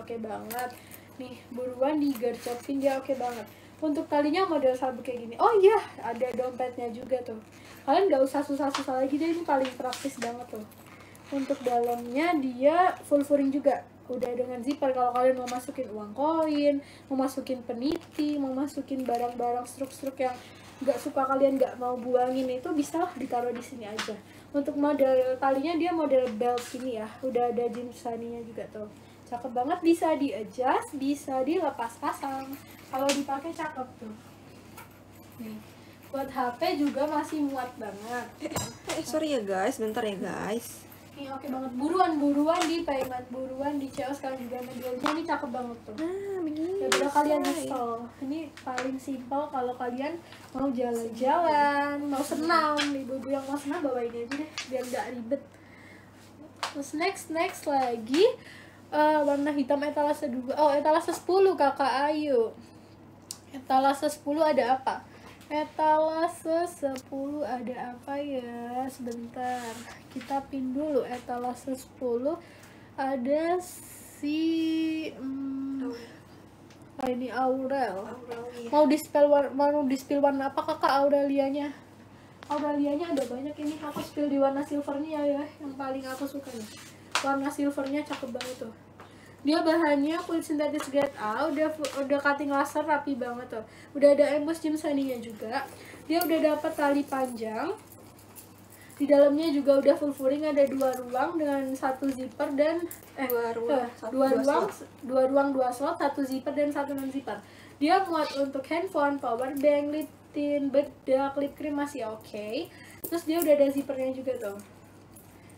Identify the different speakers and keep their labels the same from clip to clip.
Speaker 1: oke banget. Nih buruan digercepin dia oke banget. Untuk talinya model sabuk kayak gini. Oh iya ada dompetnya juga tuh. Kalian nggak usah susah-susah lagi deh ini paling praktis banget tuh. Untuk dalamnya dia full furing juga. Udah dengan zipper kalau kalian mau masukin uang koin mau masukin peniti mau masukin barang-barang struk-struk yang nggak suka kalian nggak mau buangin itu bisa ditaruh di sini aja. Untuk model talinya dia model belt ini ya. Udah ada jeans juga tuh cakep banget bisa di adjust bisa dilepas pasang kalau dipakai cakep tuh nih buat HP juga masih muat banget
Speaker 2: Eh, sorry ya guys, bentar ya guys.
Speaker 1: Ini oke banget. Buruan, buruan di payment, buruan di CO sekarang juga modelnya ini cakep banget tuh.
Speaker 2: Begini.
Speaker 1: Ya udah kalian install. Ini paling simpel kalau kalian mau jalan-jalan, mau senam, ibu-ibu yang mau senam bawa ini aja deh biar nggak ribet. Terus next next lagi eh, warna hitam etalase 2. Oh, etalase 10 Kakak Ayu. Etalase 10 ada apa? Etalase 10 ada apa ya? Sebentar. Kita pin dulu etalase 10 ada si hmm, oh, ini Aurel. Mau di spell war- mau di spill warna apa Kakak Aurelianya? Aurelianya ada banyak ini aku spill di warna silvernya ya yang paling aku suka nih. Warna silvernya cakep banget tuh dia bahannya kulit sintetis grade A udah udah cutting laser rapi banget tuh. Udah ada emboss jemsaninya juga. Dia udah dapat tali panjang. Di dalamnya juga udah full furing ada dua ruang dengan satu zipper dan eh
Speaker 2: Dua ruang,
Speaker 1: eh,
Speaker 2: satu-
Speaker 1: dua
Speaker 2: dua
Speaker 1: ruang
Speaker 2: slot.
Speaker 1: dua ruang dua slot satu zipper dan satu non zipper. Dia muat untuk handphone power bank lip tint bedak lip cream masih oke. Terus dia udah ada zippernya juga tuh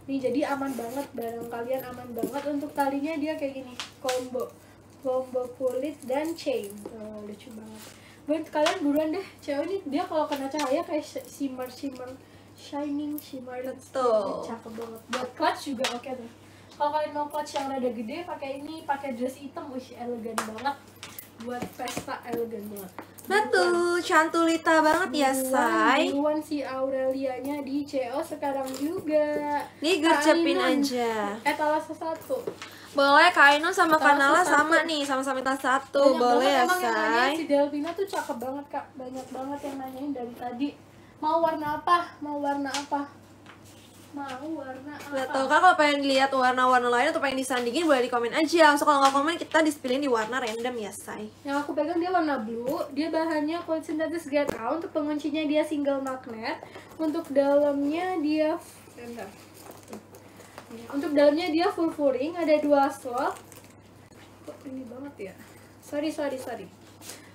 Speaker 1: Nih jadi aman banget barang kalian aman banget. Untuk talinya dia kayak gini combo combo kulit dan chain. Oh, lucu banget. Buat kalian buruan deh cewek ini dia kalau kena cahaya kayak sh- shimmer shimmer shining shimmer.
Speaker 2: Betul.
Speaker 1: cakep banget. Buat clutch juga oke tuh. Kalau kalian mau clutch yang rada gede pakai ini pakai dress hitam. Wih elegan banget. Buat pesta elegan banget
Speaker 2: Betul, cantulita banget ya, say.
Speaker 1: Buruan si Aurelianya di CO sekarang juga.
Speaker 2: Nih gercepin aja.
Speaker 1: Etalase satu.
Speaker 2: Boleh Kak Ainun sama Kanala sama nih, sama-sama minta satu.
Speaker 1: Banyak
Speaker 2: Boleh ya, say.
Speaker 1: si Delvina tuh cakep banget kak. Banyak banget yang nanyain dari tadi. Mau warna apa? Mau warna apa? Mau warna apa?
Speaker 2: Betul, kan kalau pengen lihat warna-warna lain atau pengen disandingin boleh di komen aja. So kalau nggak komen kita dispilin di warna random ya, say.
Speaker 1: Yang aku pegang dia warna blue, dia bahannya sintetis grade A, untuk penguncinya dia single magnet, untuk dalamnya dia bentar. Untuk dalamnya dia full furing, ada dua slot. Kok ini banget ya? Sorry, sorry, sorry.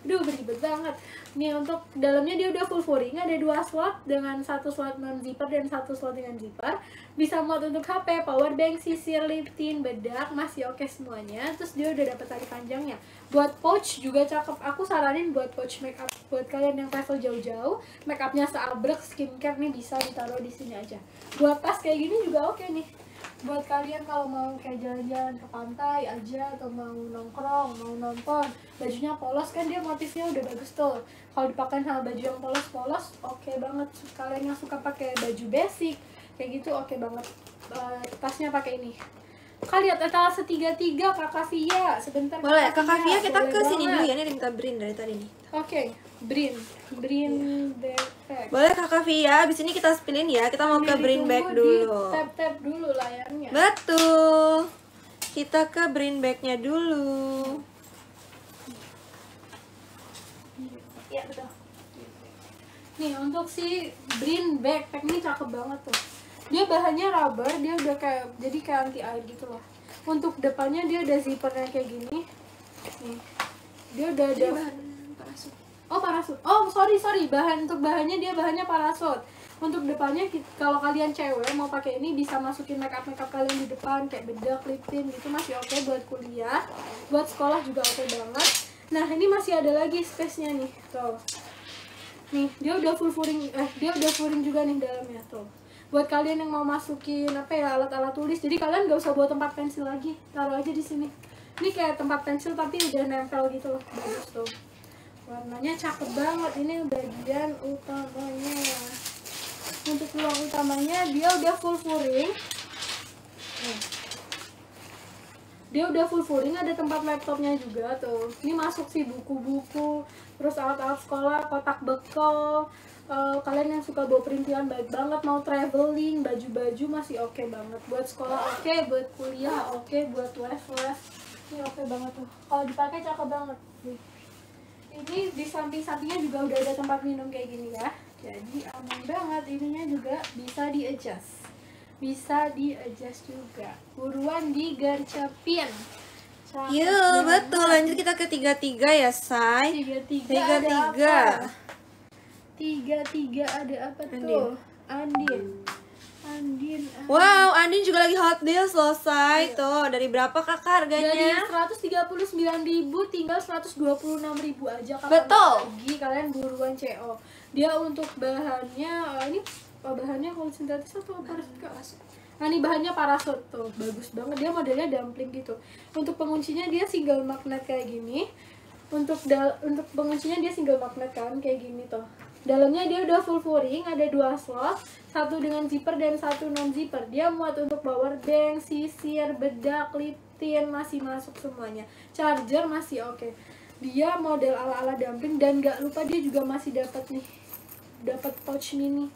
Speaker 1: Duh, beribet banget. Nih, untuk dalamnya dia udah full furing, ada dua slot dengan satu slot non zipper dan satu slot dengan zipper. Bisa muat untuk HP, power bank, sisir, lip tint, bedak, masih oke semuanya. Terus dia udah dapat tali panjangnya. Buat pouch juga cakep. Aku saranin buat pouch makeup buat kalian yang travel jauh-jauh, makeupnya seabrek, skincare nih bisa ditaruh di sini aja. Buat tas kayak gini juga oke nih buat kalian kalau mau kayak jalan-jalan ke pantai aja atau mau nongkrong mau nonton bajunya polos kan dia motifnya udah bagus tuh. Kalau dipakai sama baju yang polos-polos oke banget. Kalian yang suka pakai baju basic kayak gitu oke banget. Eh, tasnya pakai ini Kak lihat etalase tiga tiga kakak Via sebentar
Speaker 2: Boleh, Kakak Via kita ke sini dulu ya. Ini minta Brin dari tadi nih.
Speaker 1: oke Brin Brin backpack
Speaker 2: Boleh Kakak Via, abis ini kita spilin ya. Kita mau ke Brin Bag dulu.
Speaker 1: tap tap dulu layarnya
Speaker 2: Betul. Kita ke Brin Bag-nya dulu.
Speaker 1: Iya betul. Nih untuk si Brin backpack ini cakep banget tuh. Dia bahannya rubber, dia udah kayak jadi kayak anti air gitu loh. Untuk depannya dia ada zippernya kayak gini. Nih. Dia udah ada Oh parasut. Oh sorry sorry bahan untuk bahannya dia bahannya parasut. Untuk depannya kalau kalian cewek mau pakai ini bisa masukin makeup makeup kalian di depan kayak bedak, lip tint gitu masih oke buat kuliah, buat sekolah juga oke banget. Nah ini masih ada lagi space-nya nih tuh. Nih dia udah full furing, eh dia udah furing juga nih dalamnya tuh. Buat kalian yang mau masukin apa ya alat-alat tulis, jadi kalian gak usah bawa tempat pensil lagi, taruh aja di sini. Ini kayak tempat pensil tapi udah nempel gitu loh, bagus tuh. Warnanya cakep banget. Ini bagian utamanya. Untuk ruang utamanya dia udah full furing. Dia udah full furing ada tempat laptopnya juga tuh. Ini masuk sih buku-buku terus alat-alat sekolah kotak bekal. Eh, kalian yang suka bawa perintilan baik banget mau traveling baju-baju masih oke banget. Buat sekolah oke buat kuliah oke buat les les ini oke banget tuh. Kalau dipakai cakep banget. Nih ini di samping-sampingnya juga udah ada tempat minum kayak gini ya. Jadi aman banget ininya juga bisa di adjust bisa di adjust juga buruan digercepin banget.
Speaker 2: betul. Lanjut kita ke tiga-tiga ya, Say.
Speaker 1: tiga tiga
Speaker 2: Tiga-tiga.
Speaker 1: tiga tiga ada apa
Speaker 2: Andin.
Speaker 1: tuh Andin Andin Andin.
Speaker 2: Wow, Andin juga lagi hot deals loh, Say. Tuh, dari berapa kakak
Speaker 1: Dari
Speaker 2: harganya?
Speaker 1: 139.000 tinggal 126.000 aja kapan
Speaker 2: Betul.
Speaker 1: lagi kalian buruan CO. Dia untuk bahannya eh, ini oh, bahannya kulit sintetis atau parasut? Nah ini bahannya parasut tuh bagus banget dia modelnya dumpling gitu. Untuk penguncinya dia single magnet kayak gini. Untuk dal untuk penguncinya dia single magnet kan kayak gini tuh. Dalamnya dia udah full furing, ada dua slot, satu dengan zipper dan satu non zipper. Dia muat untuk power bank, sisir, bedak, lip tint masih masuk semuanya. Charger masih oke. Dia model ala-ala dumpling dan gak lupa dia juga masih dapat nih dapat pouch mini.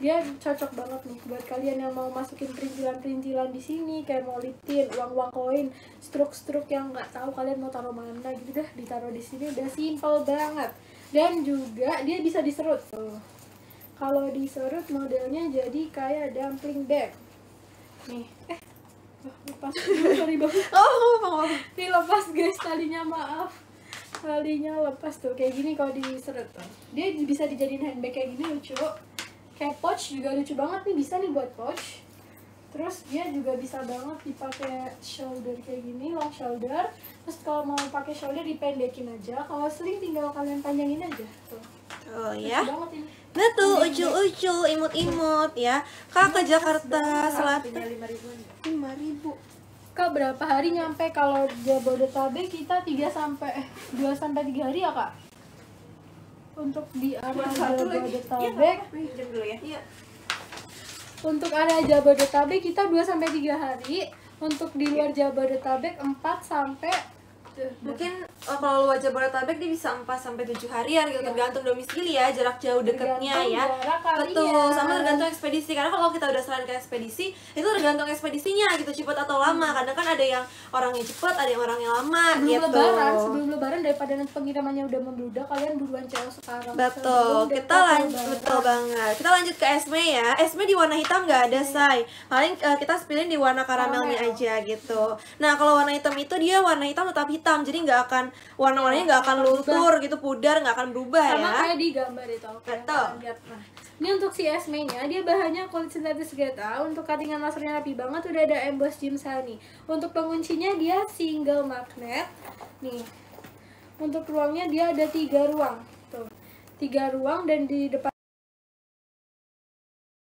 Speaker 1: Dia cocok banget nih buat kalian yang mau masukin perintilan-perintilan di sini kayak mau lip tint, uang-uang koin, struk-struk yang nggak tahu kalian mau taruh mana gitu dah ditaruh di sini udah simple banget. Dan juga dia bisa diserut tuh. Kalau diserut modelnya jadi kayak dumpling bag. Nih, eh oh, lepas dulu, sorry banget.
Speaker 2: Oh, maaf.
Speaker 1: Ini lepas guys talinya maaf. Talinya lepas tuh kayak gini kalau diseret tuh. Dia bisa dijadiin handbag kayak gini lucu. Kayak pouch juga lucu banget nih bisa nih buat pouch. Terus dia juga bisa banget dipakai shoulder kayak gini, long shoulder. Terus kalau mau pakai shoulder dipendekin aja. Kalau sling tinggal kalian panjangin aja tuh.
Speaker 2: Oh
Speaker 1: Lucu
Speaker 2: ya.
Speaker 1: banget ini.
Speaker 2: Betul, ucul-ucul, imut-imut ya. Kak ke Jakarta Selatan. Lima ribu.
Speaker 1: Kak berapa hari nyampe kalau Jabodetabek kita 3 sampai 2 sampai 3 hari ya, Kak? Untuk di area Jabodetabek
Speaker 2: Pinjam dulu ya. Iya.
Speaker 1: Untuk area Jabodetabek kita 2 sampai 3 hari. Untuk di luar Jabodetabek 4 sampai
Speaker 2: Mungkin oh, kalau luar Jabodetabek dia bisa 4 sampai 7 harian gitu tergantung domisili ya, jarak jauh deketnya ya. Betul, sama tergantung ekspedisi. Karena kalau kita udah selain ke ekspedisi, itu tergantung ekspedisinya gitu, cepat atau lama. Kadang kan ada yang orangnya cepat, ada yang orangnya lama
Speaker 1: sebelum
Speaker 2: gitu.
Speaker 1: lebaran, sebelum lebaran daripada nanti pengirimannya udah membludak, kalian buruan cewek sekarang.
Speaker 2: Betul,
Speaker 1: Sebelum
Speaker 2: kita lanjut betul banget. Kita lanjut ke Esme ya. Esme di warna hitam nggak ada say. Paling eh, kita pilih di warna karamel mie
Speaker 1: Karamel.
Speaker 2: aja gitu. Nah kalau warna hitam itu dia warna hitam tetap hitam, jadi nggak akan warna-warnanya nggak akan luntur gitu, pudar nggak akan berubah
Speaker 1: sama
Speaker 2: ya.
Speaker 1: kayak di gambar itu
Speaker 2: Betul.
Speaker 1: lihat. Nah ini untuk si Esme nya dia bahannya kulit sintetis Geta untuk cuttingan lasernya rapi banget udah ada emboss Jim Sani untuk penguncinya dia single magnet. Nih untuk ruangnya dia ada tiga ruang. Tuh tiga ruang dan di depan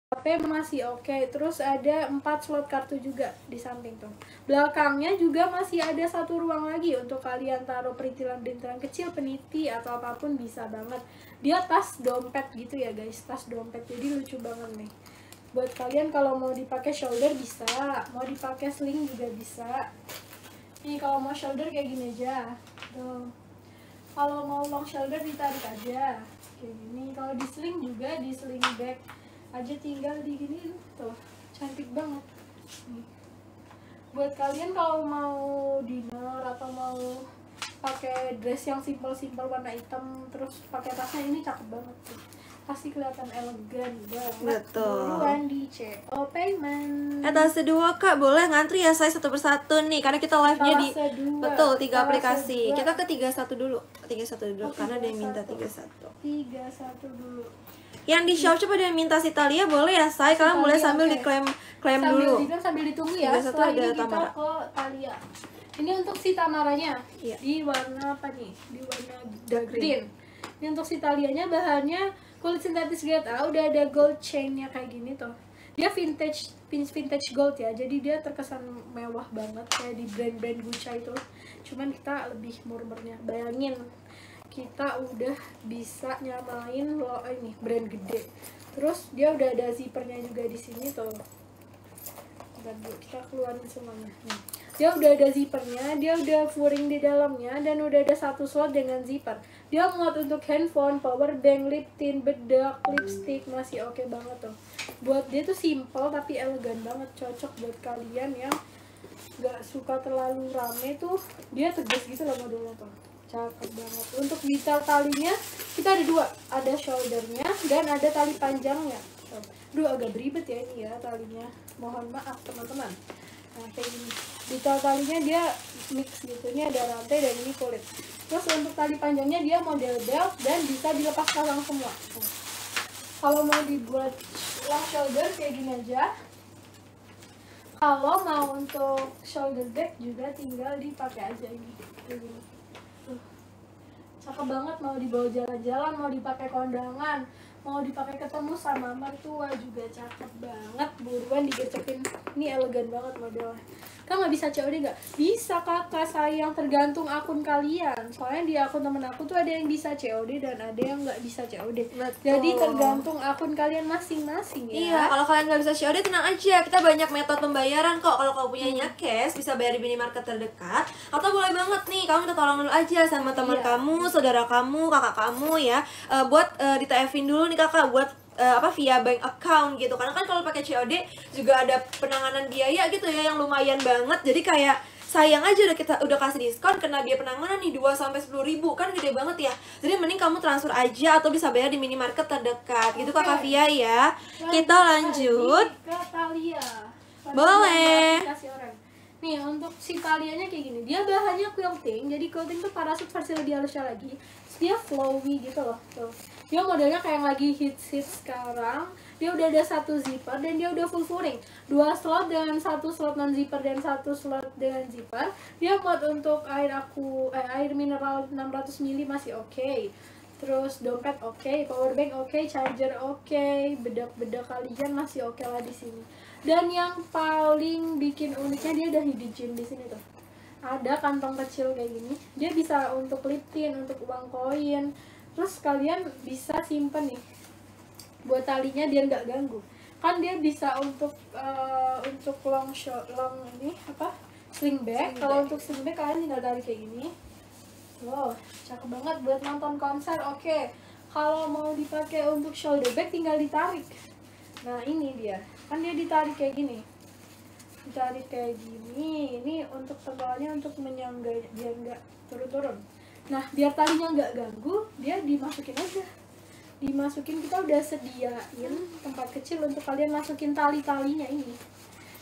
Speaker 1: HP masih oke. Terus ada empat slot kartu juga di samping tuh. Belakangnya juga masih ada satu ruang lagi untuk kalian taruh perintilan-perintilan kecil peniti atau apa pun bisa banget. Dia tas dompet gitu ya guys. Tas dompet. Jadi lucu banget nih. Buat kalian kalau mau dipakai shoulder bisa mau dipakai sling juga bisa. Nih kalau mau shoulder kayak gini aja. Kalau mau long shoulder ditarik aja. Kayak gini. Kalau di sling juga di sling bag aja tinggal di gini tuh cantik banget nih. buat kalian kalau mau dinner atau mau pakai dress yang simpel-simpel warna hitam terus pakai tasnya ini cakep banget sih pasti kelihatan elegan banget
Speaker 2: Betul.
Speaker 1: buruan di CO payment
Speaker 2: Etalase dua kak boleh ngantri ya saya satu persatu nih karena kita live nya di
Speaker 1: dua.
Speaker 2: betul tiga aplikasi
Speaker 1: dua.
Speaker 2: kita ke tiga satu dulu tiga satu dulu
Speaker 1: Oh,
Speaker 2: karena dia
Speaker 1: 31.
Speaker 2: minta tiga satu
Speaker 1: tiga satu dulu
Speaker 2: yang di shop coba dia minta si Talia boleh ya say kalian boleh sambil
Speaker 1: oke.
Speaker 2: diklaim klaim
Speaker 1: sambil
Speaker 2: dulu.
Speaker 1: diklaim sambil ditunggu ya.
Speaker 2: 31
Speaker 1: setelah
Speaker 2: ada
Speaker 1: ini kita
Speaker 2: Tamara.
Speaker 1: ke Talia. Ini untuk si Tamaranya.
Speaker 2: Iya.
Speaker 1: di warna apa nih? Di warna
Speaker 2: Dark green.
Speaker 1: green. Ini untuk si Talianya bahannya kulit sintetis Geta udah ada gold chainnya kayak gini tuh. Dia vintage vin- vintage gold ya. Jadi dia terkesan mewah banget kayak di brand-brand Gucci itu. Cuman kita lebih murmurnya bayangin kita udah bisa nyamain lo ini brand gede. Terus dia udah ada zippernya juga di sini tuh. Bentar kita keluarin semuanya. Nih. dia udah ada zippernya dia udah furing di dalamnya dan udah ada satu slot dengan zipper. Dia muat untuk handphone power bank lip tint bedak lipstick masih oke banget tuh. Buat dia tuh simple tapi elegan banget cocok buat kalian yang nggak suka terlalu rame tuh. Dia tegas gitu loh modelnya tuh cakep banget. Untuk detail talinya kita ada dua. Ada shouldernya dan ada tali panjangnya. Duh agak beribet ya ini ya talinya. Mohon maaf teman-teman. Nah kayak gini. Detail talinya dia mix gitu. Ini ada rantai dan ini kulit. Terus untuk tali panjangnya dia model belt dan bisa dilepas pasang semua kalau mau dibuat long shoulder kayak gini aja. Kalau mau untuk shoulder bag juga tinggal dipakai aja ini. Kayak gini. Cakep banget mau dibawa jalan-jalan mau dipakai kondangan mau dipakai ketemu sama mertua juga cakep banget. Buruan digercekin ini elegan banget modelnya kan nggak bisa COD nggak bisa kakak sayang tergantung akun kalian soalnya di akun temen aku tuh ada yang bisa COD dan ada yang nggak bisa COD
Speaker 2: Betul.
Speaker 1: jadi tergantung akun kalian masing-masing ya
Speaker 2: Iya, kalau kalian nggak bisa COD tenang aja, kita banyak metode pembayaran kok. Kalau kamu punyanya
Speaker 1: Hmm.
Speaker 2: cash, bisa bayar di minimarket terdekat. Atau boleh banget nih, kamu minta tolong dulu aja sama teman
Speaker 1: Iya.
Speaker 2: kamu, saudara kamu, kakak kamu ya, Eh, buat uh, di TF-in dulu nih kakak, buat eh, apa via bank account gitu. Karena kan kalau pakai COD juga ada penanganan biaya gitu ya yang lumayan banget. Jadi kayak sayang aja udah kita udah kasih diskon kena biaya penanganan nih 2 sampai 10 ribu kan gede banget ya. Jadi mending kamu transfer aja atau bisa bayar di minimarket terdekat gitu Kakak
Speaker 1: Oke.
Speaker 2: Via ya. Kita lanjut.
Speaker 1: ke Thalia Pada
Speaker 2: Boleh.
Speaker 1: nih untuk si talianya kayak gini dia bahannya quilting jadi quilting tuh parasut versi lebih halusnya lagi dia flowy gitu loh tuh. Dia modelnya kayak yang lagi hits hits sekarang. Dia udah ada satu zipper dan dia udah full furing dua slot dengan satu slot non zipper dan satu slot dengan zipper. Dia buat untuk air aku eh, air mineral 600 ml masih oke. Terus dompet oke power bank oke charger oke bedak-bedak kalian masih oke lah di sini. Dan yang paling bikin uniknya dia ada hidden di sini tuh ada kantong kecil kayak gini dia bisa untuk lip tint untuk uang koin. Terus kalian bisa simpen nih buat talinya biar nggak ganggu. Kan dia bisa untuk eh, untuk long shot long ini apa? Sling bag. Kalau untuk sling bag kalian tinggal tarik kayak gini. Wow cakep banget buat nonton konser. Oke kalau mau dipakai untuk shoulder bag tinggal ditarik. Nah ini dia. Kan dia ditarik kayak gini ditarik kayak gini ini untuk tebalnya untuk menyangga biar nggak turun-turun. Nah biar talinya nggak ganggu dia dimasukin aja. Dimasukin kita udah sediain tempat kecil untuk kalian masukin tali-talinya ini.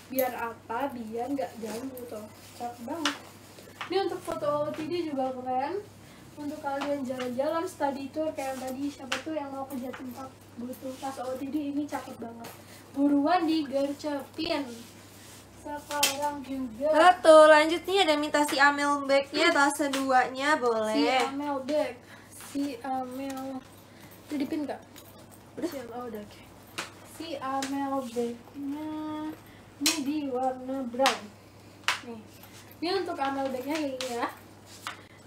Speaker 1: Biar apa? Biar nggak ganggu tuh cakep banget. Ini untuk foto OOTD juga keren. Untuk kalian jalan-jalan study tour kayak yang tadi siapa tuh yang mau ke Jatim Park butuh tas OOTD ini cakep banget. Buruan digercepin sekarang juga
Speaker 2: Betul, lanjut nih ada minta si Amel bag-nya tas keduanya
Speaker 1: si
Speaker 2: boleh.
Speaker 1: Amel bag si Amel udah. Dipin gak? udah oh udah oke. Si Amel bagnya ini di warna brown. Nih. Ini untuk Amel gini ya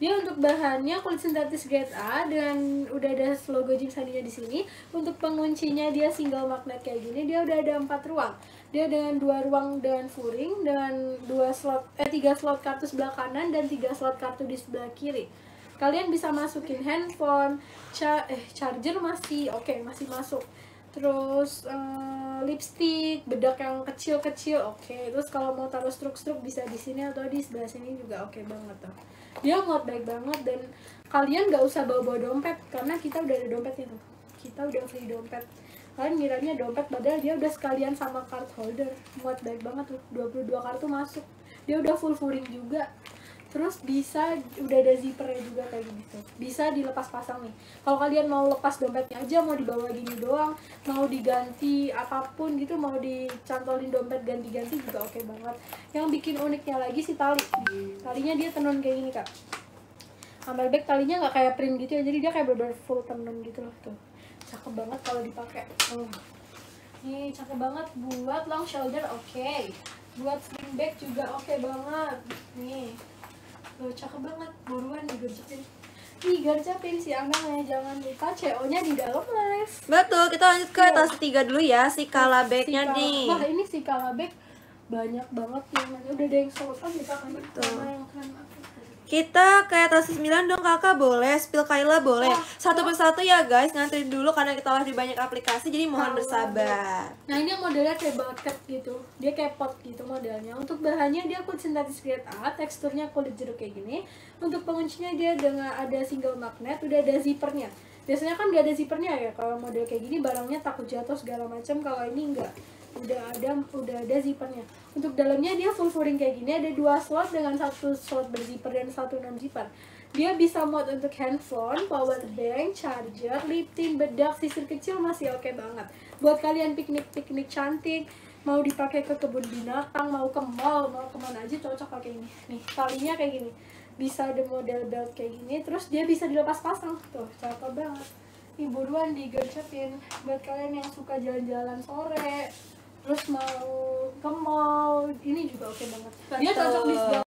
Speaker 1: dia untuk bahannya kulit sintetis grade A dan udah ada logo Jim Sandinya di sini. Untuk penguncinya dia single magnet kayak gini. Dia udah ada empat ruang. Dia dengan dua ruang dengan furing dan dua slot eh tiga slot kartu sebelah kanan dan tiga slot kartu di sebelah kiri. Kalian bisa masukin handphone, cha eh charger masih oke masih masuk. Terus eh, lipstick, bedak yang kecil-kecil oke. Terus kalau mau taruh struk-struk bisa di sini atau di sebelah sini juga oke banget tuh. Dia muat baik banget dan kalian nggak usah bawa-bawa dompet karena kita udah ada dompetnya tuh kita udah free dompet. Kalian ngiranya dompet padahal dia udah sekalian sama card holder. Muat baik banget tuh 22 kartu masuk. Dia udah full furing juga terus bisa udah ada zippernya juga kayak gitu. Bisa dilepas pasang nih. Kalau kalian mau lepas dompetnya aja mau dibawa gini doang mau diganti apa pun gitu mau dicantolin dompet ganti-ganti juga oke banget. Yang bikin uniknya lagi si tali. Talinya dia tenun kayak gini kak. Amel bag talinya nggak kayak print gitu ya jadi dia kayak bener full tenun gitu loh tuh. Cakep banget kalau dipakai. Oh. Nih cakep banget. Buat long shoulder oke. Buat sling bag juga oke banget. Nih Tuh cakep banget buruan digercepin digercepin si Amelnya jangan lupa CO nya di dalam live
Speaker 2: Betul, kita lanjut ke tas ketiga dulu ya, si Kala
Speaker 1: Si
Speaker 2: nih.
Speaker 1: Wah ini si Kala bag banyak banget yang udah ada yang sold out kita kan
Speaker 2: Betul.
Speaker 1: Sama yang?
Speaker 2: Kita kayak atas 9 dong kakak. Boleh, spill Kayla boleh.
Speaker 1: Oh,
Speaker 2: Satu persatu ya guys, ngantri dulu karena kita live di banyak aplikasi jadi mohon
Speaker 1: Kalau
Speaker 2: bersabar.
Speaker 1: Nah ini modelnya kayak bucket gitu. Dia kayak pot gitu modelnya. Untuk bahannya dia kulit sintetis grade A Teksturnya kulit jeruk kayak gini. Untuk penguncinya dia dengan ada single magnet Udah ada zippernya. Biasanya kan gak ada zippernya ya Kalau model kayak gini barangnya takut jatuh segala macam. Kalau ini enggak udah ada udah ada zippernya untuk dalamnya dia full furing kayak gini ada dua slot dengan satu slot berzipper dan satu non zipper dia bisa mod untuk handphone, power bank, charger, lip tint, bedak, sisir kecil masih oke banget. Buat kalian piknik-piknik cantik, mau dipakai ke kebun binatang, mau ke mall, mau ke mana aja cocok pakai ini. Nih, talinya kayak gini. Bisa ada model belt kayak gini, terus dia bisa dilepas pasang. Tuh, cakep banget. Nih, buruan digercepin. Buat kalian yang suka jalan-jalan sore, terus mau ke mall, ini juga oke banget. Dia cocok di segala